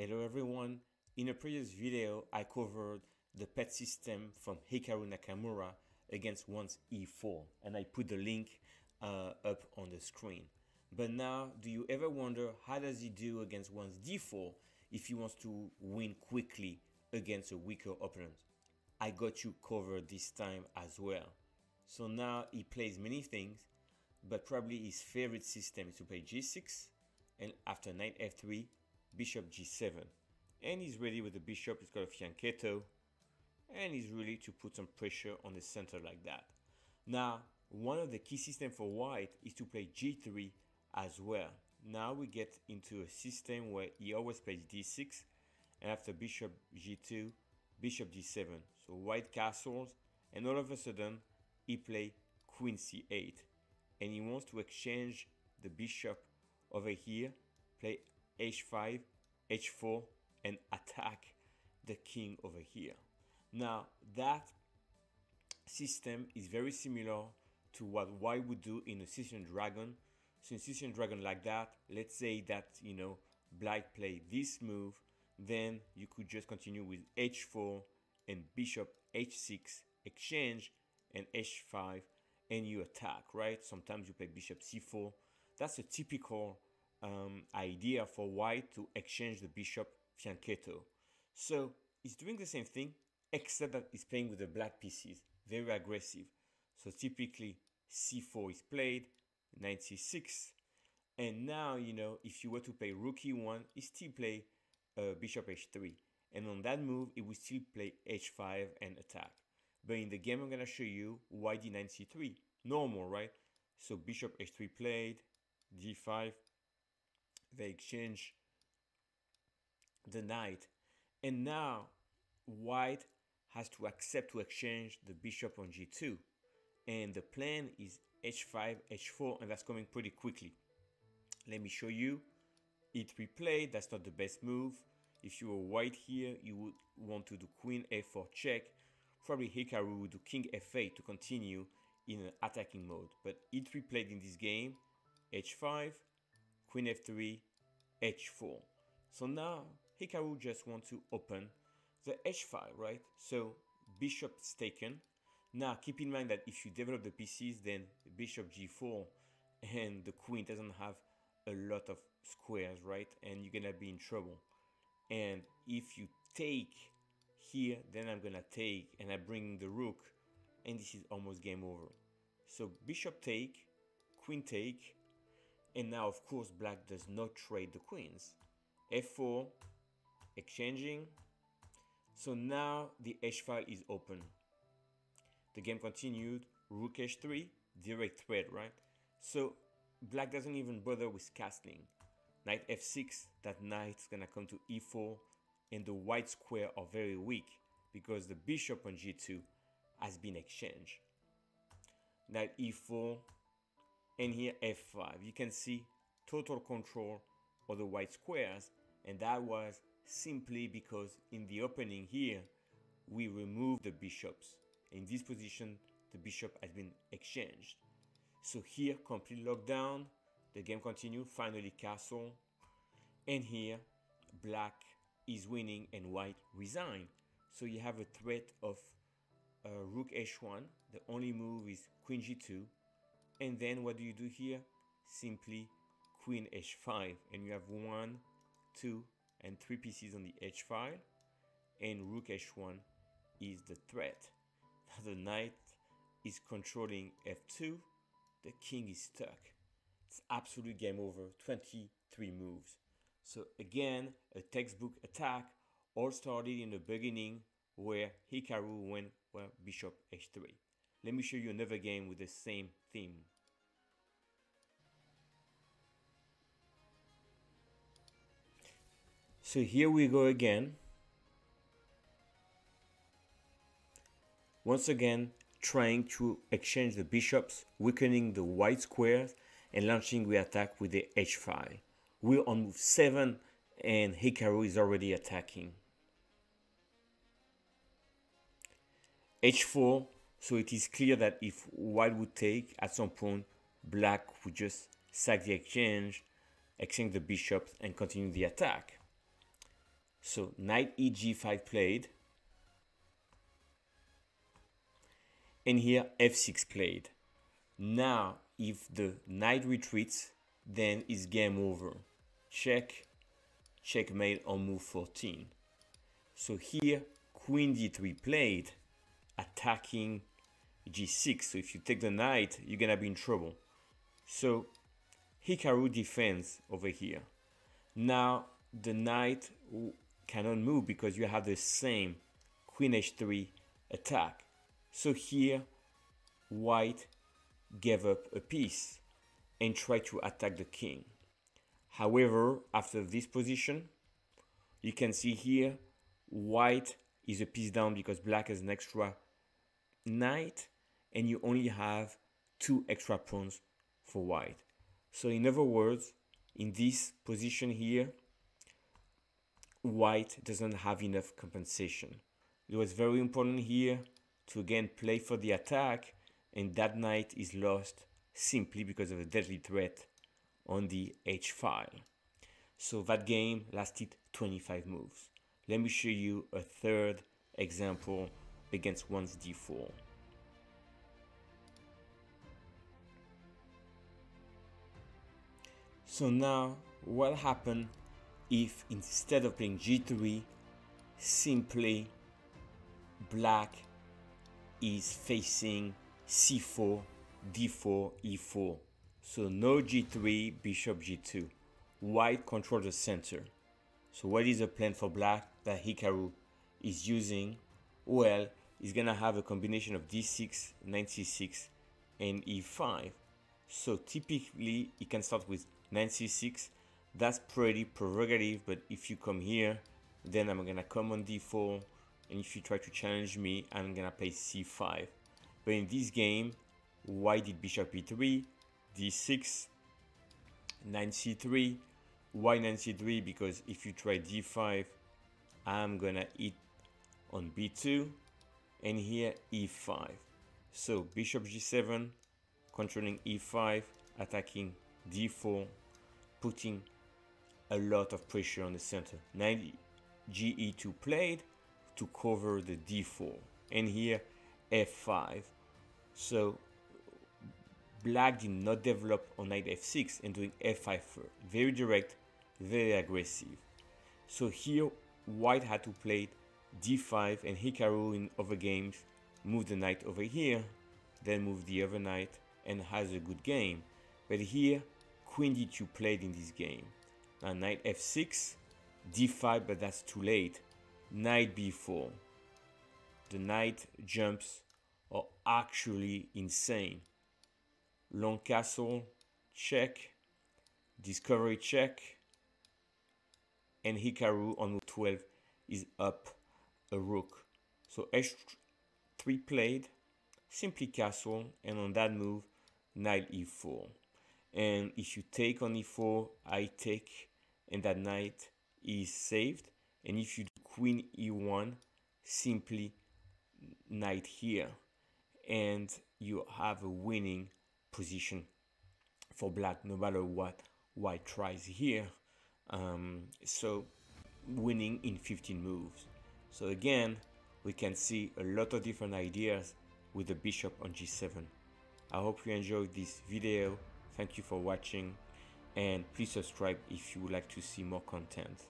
Hello everyone. In a previous video, I covered the pet system from Hikaru Nakamura against one's e4 and I put the link uh, up on the screen. But now, do you ever wonder how does he do against one's d4 if he wants to win quickly against a weaker opponent? I got you covered this time as well. So now he plays many things, but probably his favorite system is to play g6 and after knight f3, bishop g7. And he's ready with the bishop, he's got a fianchetto, and he's ready to put some pressure on the center like that. Now, one of the key systems for white is to play g3 as well. Now we get into a system where he always plays d6, and after bishop g2, bishop g7. So white castles, and all of a sudden, he play queen c8, and he wants to exchange the bishop over here, play h5, h4, and attack the king over here. Now that system is very similar to what white would do in a Sicilian dragon. So in Sicilian dragon like that, let's say that, you know, black play this move, then you could just continue with h4 and bishop h6 exchange and h5 and you attack, right? Sometimes you play bishop c4. That's a typical um, idea for white to exchange the bishop fianchetto. So he's doing the same thing, except that he's playing with the black pieces, very aggressive. So typically c4 is played, knight c6, and now, you know, if you were to play rook e1, he still play uh, bishop h3. And on that move, it will still play h5 and attack. But in the game I'm going to show you, why d9 c3? Normal, right? So bishop h3 played, d5, they exchange the knight. And now white has to accept to exchange the bishop on g2. And the plan is h5, h4, and that's coming pretty quickly. Let me show you. e3 played, that's not the best move. If you were white here, you would want to do queen f4 check. Probably Hikaru would do king f8 to continue in an attacking mode. But e3 played in this game, h5, queen f3, h4. So now Hikaru just wants to open the h5, right? So bishop is taken. Now keep in mind that if you develop the pieces, then bishop g4 and the queen doesn't have a lot of squares, right? And you're gonna be in trouble. And if you take here, then I'm gonna take and I bring the rook and this is almost game over. So bishop take, queen take, and now of course black does not trade the queens. f4, exchanging. So now the h file is open. The game continued, rook h3, direct threat, right? So black doesn't even bother with castling. Knight f6, that knight's gonna come to e4, and the white square are very weak because the bishop on g2 has been exchanged. Knight e4, and here f5. You can see total control of the white squares, and that was simply because in the opening here, we removed the bishops. In this position, the bishop has been exchanged. So here, complete lockdown, the game continue, finally castle, and here, black is winning and white resign. So you have a threat of uh, rook h1, the only move is queen g2, and then what do you do here? Simply queen h5, and you have one, two, and three pieces on the h file, and rook h1 is the threat. Now the knight is controlling f2, the king is stuck. It's absolute game over, 23 moves. So again, a textbook attack all started in the beginning where Hikaru went well, bishop h3. Let me show you another game with the same theme. So here we go again. Once again, trying to exchange the bishops, weakening the white squares, and launching the attack with the h5. We're on move 7 and Hikaru is already attacking. h4, so it is clear that if white would take, at some point, black would just sack the exchange, exchange the bishops, and continue the attack. So knight e g5 played. And here f6 played. Now, if the knight retreats, then it's game over. Check, checkmate on move 14. So here, queen d3 played, attacking g6. So if you take the knight, you're gonna be in trouble. So Hikaru defends over here. Now the knight cannot move because you have the same queen h3 attack. So here white gave up a piece and tried to attack the king. However, after this position, you can see here white is a piece down because black has an extra knight and you only have two extra pawns for white. So in other words, in this position here, white doesn't have enough compensation. It was very important here to again play for the attack and that knight is lost simply because of a deadly threat on the h file. So that game lasted 25 moves. Let me show you a third example against one's d4. So now what happened if instead of playing g3 simply black is facing c4 d4 e4 so no g3 bishop g2 white controls the center. So what is the plan for black that hikaru is using? Well he's gonna have a combination of d6 knight c6 and e5 so typically he can start with knight c6 that's pretty prerogative but if you come here then I'm gonna come on d4 and if you try to challenge me I'm gonna play c5 but in this game why did bishop e3 d6 knight c3 why knight c3 because if you try d5 I'm gonna eat on b2 and here e5 so bishop g7 controlling e5 attacking d4 putting a lot of pressure on the center. Knight ge2 played to cover the d4 and here f5 so black did not develop on knight f6 and doing f5 first. very direct very aggressive so here white had to play d5 and hikaru in other games moved the knight over here then move the other knight and has a good game but here queen d2 played in this game. Now knight f6, d5, but that's too late. Knight b4. The knight jumps are actually insane. Long castle, check. Discovery check. And Hikaru on move 12 is up a rook. So h3 played, simply castle, and on that move, knight e4 and if you take on e4 I take and that knight is saved. And if you do queen e1 simply knight here. And you have a winning position for black no matter what white tries here. Um, so winning in 15 moves. So again we can see a lot of different ideas with the bishop on g7 I hope you enjoyed this video. Thank you for watching and please subscribe if you would like to see more content.